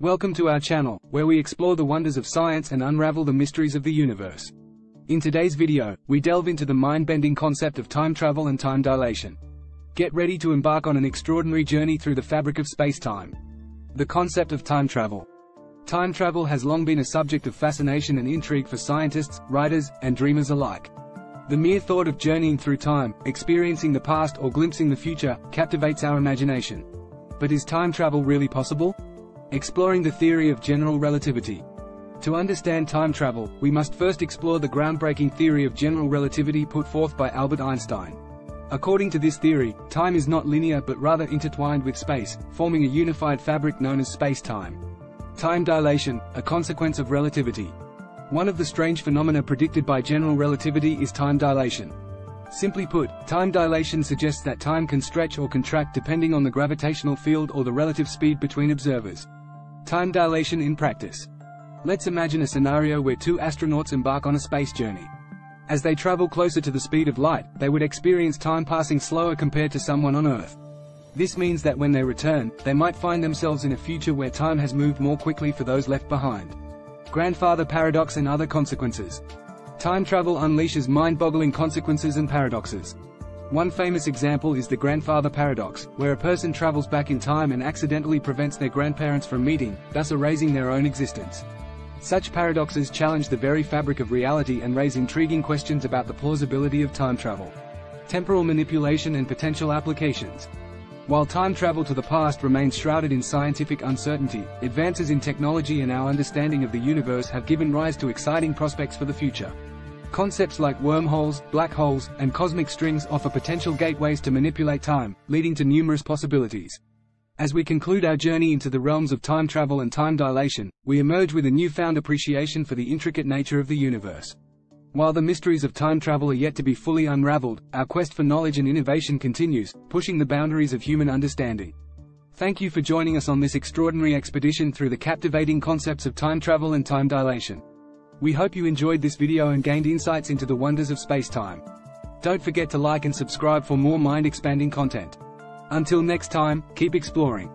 Welcome to our channel, where we explore the wonders of science and unravel the mysteries of the universe. In today's video, we delve into the mind-bending concept of time travel and time dilation. Get ready to embark on an extraordinary journey through the fabric of space-time. The concept of time travel. Time travel has long been a subject of fascination and intrigue for scientists, writers, and dreamers alike. The mere thought of journeying through time, experiencing the past or glimpsing the future, captivates our imagination. But is time travel really possible? Exploring the theory of general relativity. To understand time travel, we must first explore the groundbreaking theory of general relativity put forth by Albert Einstein. According to this theory, time is not linear but rather intertwined with space, forming a unified fabric known as space-time. Time dilation, a consequence of relativity. One of the strange phenomena predicted by general relativity is time dilation. Simply put, time dilation suggests that time can stretch or contract depending on the gravitational field or the relative speed between observers. Time dilation in practice. Let's imagine a scenario where two astronauts embark on a space journey. As they travel closer to the speed of light, they would experience time passing slower compared to someone on Earth. This means that when they return, they might find themselves in a future where time has moved more quickly for those left behind. Grandfather paradox and other consequences. Time travel unleashes mind-boggling consequences and paradoxes. One famous example is the grandfather paradox, where a person travels back in time and accidentally prevents their grandparents from meeting, thus erasing their own existence. Such paradoxes challenge the very fabric of reality and raise intriguing questions about the plausibility of time travel. Temporal manipulation and potential applications. While time travel to the past remains shrouded in scientific uncertainty, advances in technology and our understanding of the universe have given rise to exciting prospects for the future. Concepts like wormholes, black holes, and cosmic strings offer potential gateways to manipulate time, leading to numerous possibilities. As we conclude our journey into the realms of time travel and time dilation, we emerge with a newfound appreciation for the intricate nature of the universe. While the mysteries of time travel are yet to be fully unraveled, our quest for knowledge and innovation continues, pushing the boundaries of human understanding. Thank you for joining us on this extraordinary expedition through the captivating concepts of time travel and time dilation. We hope you enjoyed this video and gained insights into the wonders of space-time. Don't forget to like and subscribe for more mind-expanding content. Until next time, keep exploring.